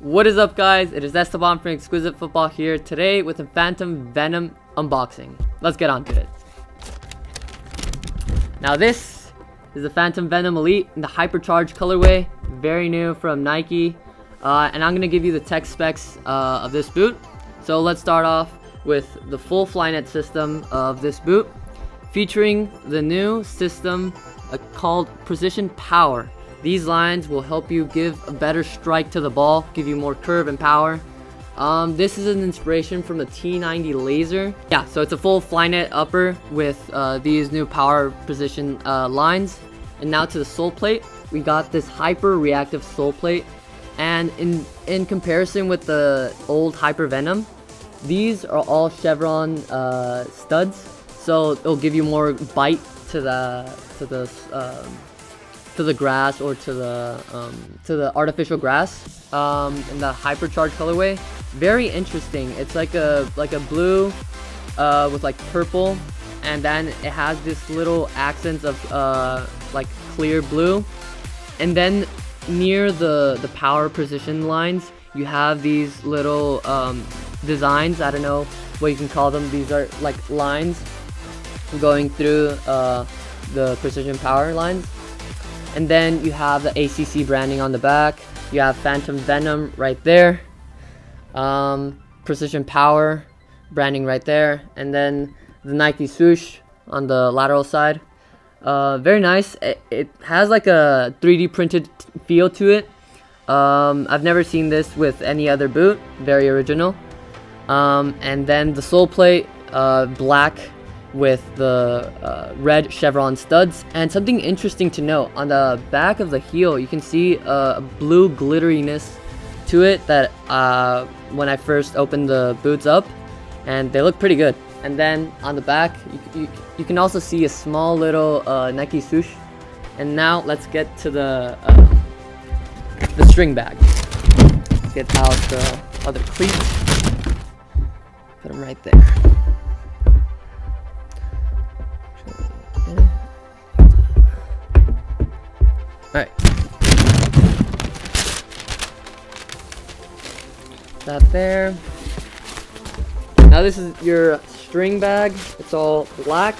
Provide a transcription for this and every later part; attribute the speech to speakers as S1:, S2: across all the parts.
S1: What is up guys? It is Esteban from Exquisite Football here today with a Phantom Venom unboxing. Let's get on to it. Now this is the Phantom Venom Elite in the Hypercharge colorway. Very new from Nike. Uh, and I'm going to give you the tech specs uh, of this boot. So let's start off with the full Flyknit system of this boot. Featuring the new system uh, called Precision Power. These lines will help you give a better strike to the ball, give you more curve and power. Um, this is an inspiration from the T90 Laser. Yeah, so it's a full Flyknit upper with uh, these new power position uh, lines. And now to the sole plate, we got this hyper reactive sole plate. And in, in comparison with the old Hyper Venom, these are all chevron uh, studs. So it'll give you more bite to the, to the, um, to the grass or to the um, to the artificial grass um, in the hypercharged colorway. Very interesting. It's like a like a blue uh, with like purple, and then it has this little accents of uh, like clear blue, and then near the the power position lines, you have these little um, designs. I don't know what you can call them. These are like lines going through uh, the precision power lines and then you have the ACC branding on the back. You have Phantom Venom right there. Um, Precision Power branding right there. And then the Nike swoosh on the lateral side. Uh, very nice. It, it, has like a 3D printed feel to it. Um, I've never seen this with any other boot. Very original. Um, and then the sole plate, uh, black with the uh, red chevron studs. And something interesting to note, on the back of the heel, you can see a blue glitteriness to it that uh, when I first opened the boots up, and they look pretty good. And then on the back, you, you, you can also see a small little uh, Nike swoosh. And now let's get to the, uh, the string bag. Let's get out the other cleats. Put them right there. Alright. That there. Now this is your string bag. It's all black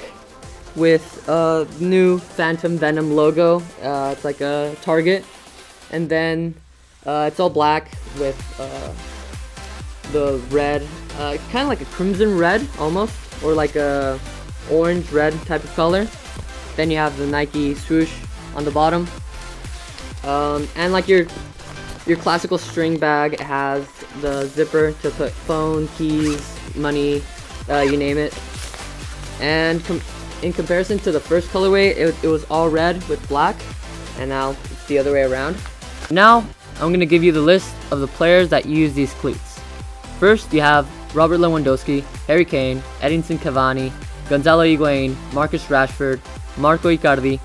S1: with a new Phantom Venom logo. Uh, it's like a target. And then uh, it's all black with uh, the red, uh, kind of like a crimson red almost, or like a orange red type of color. Then you have the Nike swoosh on the bottom. Um, and like your your classical string bag has the zipper to put phone, keys, money, uh, you name it. And com in comparison to the first colorway, it, it was all red with black, and now it's the other way around. Now, I'm going to give you the list of the players that use these cleats. First, you have Robert Lewandowski, Harry Kane, Edinson Cavani, Gonzalo Higuain, Marcus Rashford, Marco Icardi,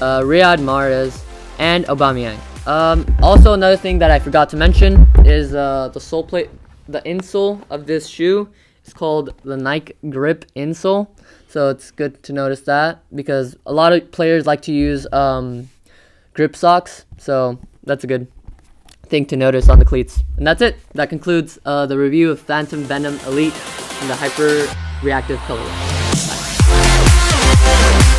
S1: uh, Riyad Mahrez, and Aubameyang. Um, also, another thing that I forgot to mention is uh, the sole plate, the insole of this shoe is called the Nike Grip insole. So it's good to notice that because a lot of players like to use um, grip socks. So that's a good thing to notice on the cleats. And that's it. That concludes uh, the review of Phantom Venom Elite in the Hyper Reactive colorway. Bye.